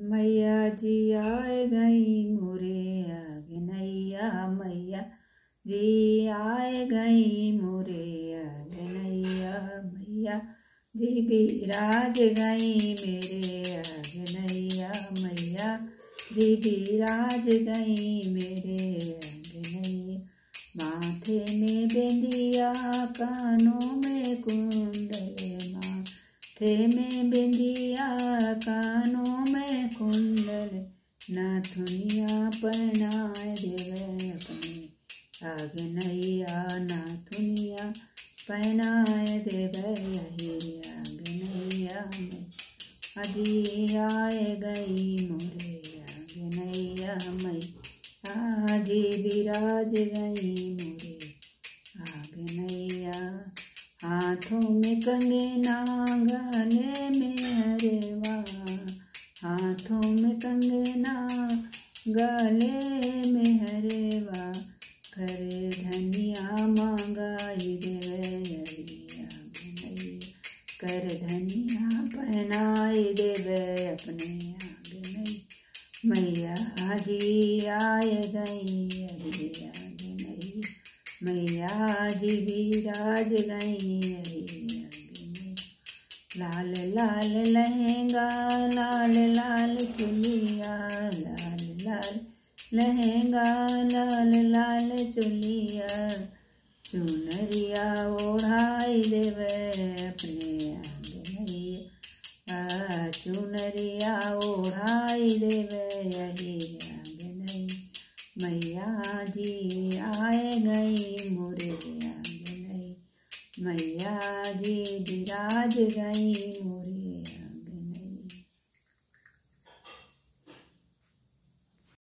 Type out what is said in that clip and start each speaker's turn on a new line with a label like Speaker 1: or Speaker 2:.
Speaker 1: मैया जी आए गई मोरे अगनैया मैया जी आए गई मोरे अगनैया मैया जी बिराज गई मेरे अगनैया मैया जी बिराज गई मेरे अगनैया। माथे में बेंदिया, कानों में कुंडल माथे में बेंदिया, कानों नाथुनिया पहनाए देवे अपने। आगनैया नाथुनिया पहनाए देवे, यही आगनैया में। अजी आए गई मोरे, आग नैया मई आजी विराज गई मोरे, आग नैया। हाथों में कंगना गले में कंगना गले में हरेवा, करे धनिया मांगाई देवे आगनैया कर धनिया पहनाई देवे अपने आगनैया मैया जी आए गई अरे आगनैया मैया जी भी राज गई अरे लाल लाल लहंगा, लाल लाल चुलिया लाल लाल लहंगा, लाल लाल चुलिया चुनरिया ओढ़ाई देवे अपने आंगनैया चुनरिया ओढ़ाई देवे यही आंगनैया मैया जी आए मैया जी विराज गई मोरी।